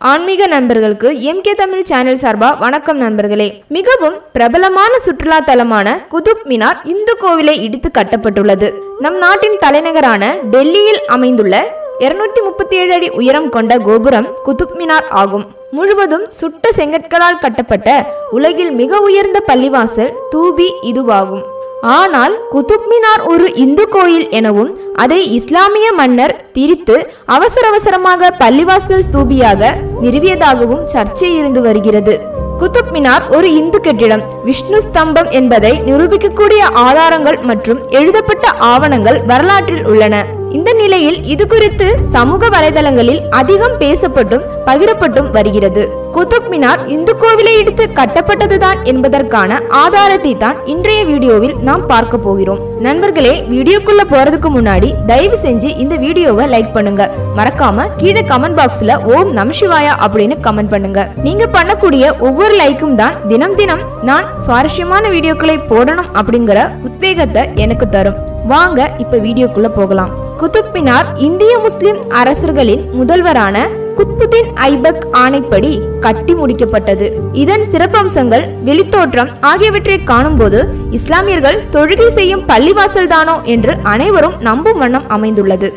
ஆன்மீக நண்பர்களுக்கு MK Tamil channel சார்பா வணக்கம் நண்பர்களே. மிகவும் பிரபலமான சுற்றுலா தலமான குதுப் மினார் இந்து கோவிலை இடித்து கட்டப்பட்டுள்ளது. நம் நாட்டின் தலைநகரான டெல்லியில் அமைந்துள்ள இருநூற்றி முப்பத்தி ஏழு அடி உயரம் கொண்ட கோபுரம் குதுப் மினார் ஆகும். முழுவதும் சுட்ட செங்கற்களால் கட்டப்பட்ட உலகில் மிக உயர்ந்த பள்ளிவாசல் தூபி இதுவாகும். ஆனால் குதுப் மினார் ஒரு இந்து கோயில் எனவும் அதை இஸ்லாமிய மன்னர் திரித்து அவசர அவசரமாக பள்ளிவாசல் ஸ்தூபியாக நிறுவியதாகவும் சர்ச்சை இருந்து வருகிறது. குதுப் மினார் ஒரு இந்து கட்டிடம் விஷ்ணு ஸ்தம்பம் என்பதை நிரூபிக்கக்கூடிய ஆதாரங்கள் மற்றும் எழுதப்பட்ட ஆவணங்கள் வரலாற்றில் உள்ளன. இந்த நிலையில் இது குறித்து சமூக வலைதளங்களில் அதிகம் பேசப்பட்டும் பகிரப்பட்டும் வருகிறது. குதுப் மினார் இந்து கோவிலை இடித்து கட்டப்பட்டதுதான் என்பதற்கான ஆதாரத்தை தான் இன்றைய வீடியோவில் நாம் பார்க்க போகிறோம். நண்பர்களே வீடியோக்குள்ள போறதுக்கு முன்னாடி தயவு செஞ்சு இந்த வீடியோவை லைக் பண்ணுங்க. மறக்காம கீழே கமெண்ட் பாக்ஸ்ல ஓம் நமசிவாயா அப்படின்னு கமெண்ட் பண்ணுங்க. நீங்க பண்ணக்கூடிய ஒவ்வொரு லைக்கும் தான் தினம் தினம் நான் சுவாரஸ்யமான வீடியோக்களை போடணும் அப்படிங்கிற உத்வேகத்தை எனக்கு தரும். வாங்க இப்ப வீடியோக்குள்ள போகலாம். குதுப் மினார் இந்திய முஸ்லிம் அரசர்களின் முதல்வரான குத்புதீன் ஐபக் ஆணைப்படி கட்டி முடிக்கப்பட்டது. இதன் சிறப்பம்சங்கள் வெளித்தோற்றம் ஆகியவற்றை காணும்போது இஸ்லாமியர்கள் தொழுகை செய்யும் பள்ளிவாசல் தானோ என்று அனைவரும் நம்பும் வண்ணம் அமைந்துள்ளது.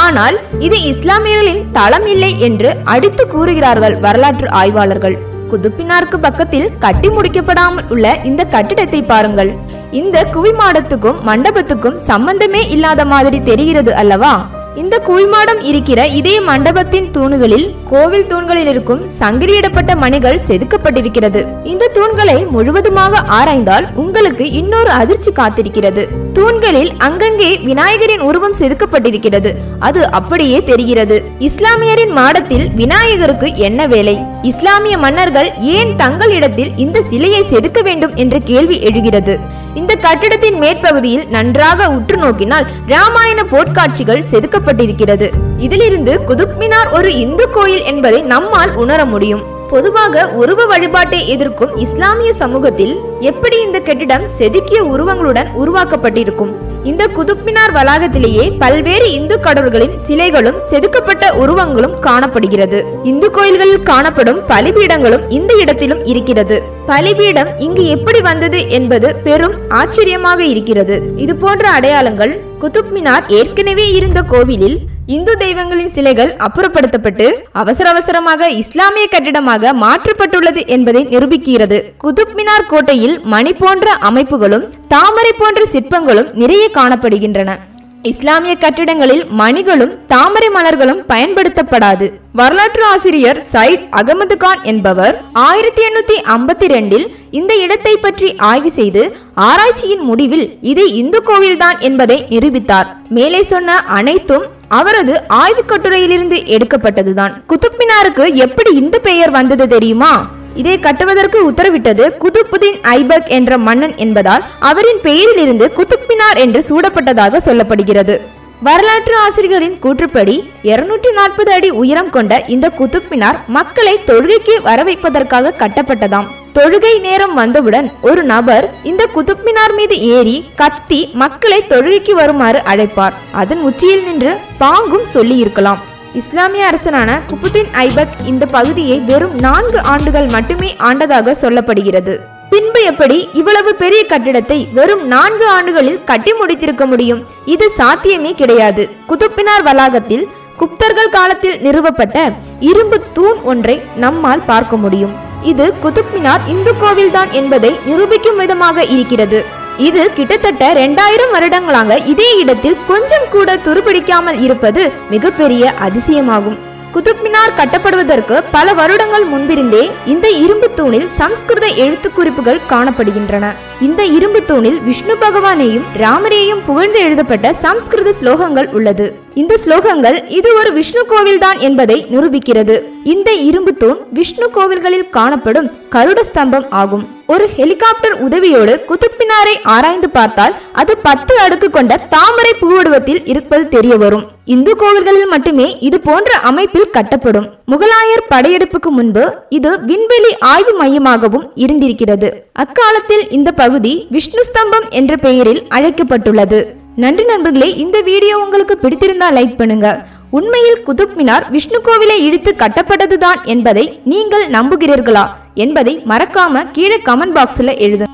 ஆனால் இது இஸ்லாமியர்களின் தளம் இல்லை என்று அடித்து கூறுகிறார்கள் வரலாற்று ஆய்வாளர்கள். குதுப்பினாருக்கு பக்கத்தில் கட்டி முடிக்கப்படாமல் உள்ள இந்த கட்டிடத்தை பாருங்கள். இந்த குவிமாடத்துக்கும் மண்டபத்துக்கும் சம்பந்தமே இல்லாத மாதிரி தெரிகிறது அல்லவா? இந்த கூழ்மாடம் இருக்கிற இதே மண்டபத்தின் தூணுகளில் கோவில் தூண்களில் இருக்கும் சங்கிலியிடப்பட்ட மணிகள் செதுக்கப்பட்டிருக்கிறது. இந்த தூண்களை முழுவதுமாக ஆராய்ந்தால் உங்களுக்கு இன்னொரு அதிர்ச்சி காத்திருக்கிறது. தூண்களில் அங்கங்கே விநாயகரின் உருவம் செதுக்கப்பட்டிருக்கிறது. அது அப்படியே தெரிகிறது. இஸ்லாமியரின் மாடத்தில் விநாயகருக்கு என்ன வேலை? இஸ்லாமிய மன்னர்கள் ஏன் தங்கள் இடத்தில் இந்த சிலையை செதுக்க வேண்டும் என்ற கேள்வி எழுகிறது. இந்த கட்டிடத்தின் மேற்பகுதியில் நன்றாக உற்று நோக்கினால் ராமாயண போட்காட்சிகள் செதுக்கப்பட்டிருக்கிறது. இதிலிருந்து குதுப் மினார் ஒரு இந்து கோயில் என்பதை நம்மால் உணர முடியும். பொதுவாக உருவ வழிபாட்டை எதிர்க்கும் இஸ்லாமிய சமூகத்தில் எப்படி இந்த கட்டிடம் செதுக்கிய உருவங்களுடன் உருவாக்கப்பட்டிருக்கும்? இந்த குதுப்மினார் வளாகத்திலேயே பல்வேறு இந்து கடவுள்களின் சிலைகளும் செதுக்கப்பட்ட உருவங்களும் காணப்படுகிறது. இந்து கோயில்களில் காணப்படும் பலிபீடங்களும் இந்த இடத்திலும் இருக்கிறது. பலிபீடம் இங்கு எப்படி வந்தது என்பது பெரும் ஆச்சரியமாக இருக்கிறது. இது போன்ற அடையாளங்கள் குதுப் மினார் ஏற்கனவே இருந்த கோவிலில் இந்து தெய்வங்களின் சிலைகள் அப்புறப்படுத்தப்பட்டு அவசர அவசரமாக இஸ்லாமிய கட்டிடமாக மாற்றப்பட்டுள்ளது என்பதை நிரூபிக்கிறது. குதுப் மினார் கோட்டையில் மணி போன்ற அமைப்புகளும் தாமரை போன்ற சிற்பங்களும் நிறைய காணப்படுகின்றன. இஸ்லாமிய கட்டிடங்களில் மணிகளும் தாமரை மலர்களும் பயன்படுத்தப்படாது. வரலாற்று ஆசிரியர் சயித் அகமது கான் என்பவர் ஆயிரத்தி எண்ணூத்தி ஐம்பத்தி ரெண்டில் இந்த இடத்தை பற்றி ஆய்வு செய்து ஆராய்ச்சியின் முடிவில் இது இந்து கோவில்தான் என்பதை நிரூபித்தார். மேலே சொன்ன அனைத்தும் அவரது ஆய்வுக் கட்டுரையிலிருந்து எடுக்கப்பட்டதுதான். குதுப் மினாருக்கு எப்படி இந்த பெயர் வந்தது தெரியுமா? இதை கட்டுவதற்கு உத்தரவிட்டது குதுப்புதீன் ஐபக் என்ற மன்னன் என்பதால் அவரின் பெயரிலிருந்து குதுப் மினார் என்று சூடப்பட்டதாக சொல்லப்படுகிறது. வரலாற்று ஆசிரியர்களின் கூற்றுப்படி இருநூற்றி நாற்பது அடி உயரம் கொண்ட இந்த குதுப் மினார் மக்களை தொழுகைக்கு வரவைப்பதற்காக கட்டப்பட்டதாம். தொழுகை நேரம் வந்தவுடன் ஒரு நபர் இந்த குதுப் மினார் மீது ஏறி கத்தி மக்களை தொழுகைக்கு வருமாறு அழைப்பார். அதன் உச்சியில் நின்று பாங்கும் சொல்லியிருக்கலாம். இஸ்லாமிய அரசனான குபுதீன் ஐபக் இந்த பகுதியை வெறும் நான்கு ஆண்டுகள் மட்டுமே ஆண்டதாக சொல்லப்படுகிறது. பின்பு எப்படி இவ்வளவு பெரிய கட்டிடத்தை வெறும் நான்கு ஆண்டுகளில் கட்டி முடித்திருக்க முடியும்? இது சாத்தியமே கிடையாது. குதுப்பினார் வளாகத்தில் குப்தர்கள் காலத்தில் நிறுவப்பட்ட இரும்பு தூண் ஒன்றை நம்மால் பார்க்க முடியும். இது குதுப் மினார் இந்து கோவில்தான் என்பதை நிரூபிக்கும் விதமாக இருக்கிறது. இது கிட்டத்தட்ட ரெண்டாயிரம் வருடங்களாக இதே இடத்தில் கொஞ்சம் கூட துருப்பிடிக்காமல் இருப்பது மிகப்பெரிய அதிசயமாகும். குதுப் மினார் கட்டப்படுவதற்கு பல வருடங்கள் முன்பிருந்தே இந்த இரும்பு தூணில் சம்ஸ்கிருத எழுத்து குறிப்புகள் காணப்படுகின்றன. இந்த இரும்பு தூணில் விஷ்ணு பகவானையும் ராமரையும் புகழ்ந்து எழுதப்பட்ட சம்ஸ்கிருத ஸ்லோகங்கள் உள்ளது. இந்த ஸ்லோகங்கள் இது ஒரு விஷ்ணு கோவில்தான் என்பதை நிரூபிக்கிறது. இந்த இரும்பு தூண் விஷ்ணு கோவில்களில் காணப்படும் கருட ஸ்தம்பம் ஆகும். ஒரு ஹெலிகாப்டர் உதவியோடு குதுப்பினாரை ஆராய்ந்து பார்த்தால் அது பத்து அடுக்கு கொண்ட தாமரை பூவடுவத்தில் இருப்பது தெரிய வரும் இந்து கோவில்களில் மட்டுமே இது போன்ற அமைப்பில் கட்டப்படும். முகலாயர் படையெடுப்புக்கு முன்பு இது விண்வெளி ஆய்வு மையமாகவும் இருந்திருக்கிறது. அக்காலத்தில் இந்த பகுதி விஷ்ணு ஸ்தம்பம் என்ற பெயரில் அழைக்கப்பட்டுள்ளது. நன்றி நண்பர்களே இந்த வீடியோ உங்களுக்கு பிடித்திருந்தா லைக் பண்ணுங்க. உண்மையில் குதுப் மினார் விஷ்ணு கோவிலை இழுத்து கட்டப்பட்டதுதான் என்பதை நீங்கள் நம்புகிறீர்களா என்பதை மறக்காம கீழே கமெண்ட் பாக்ஸ்ல எழுதுங்க.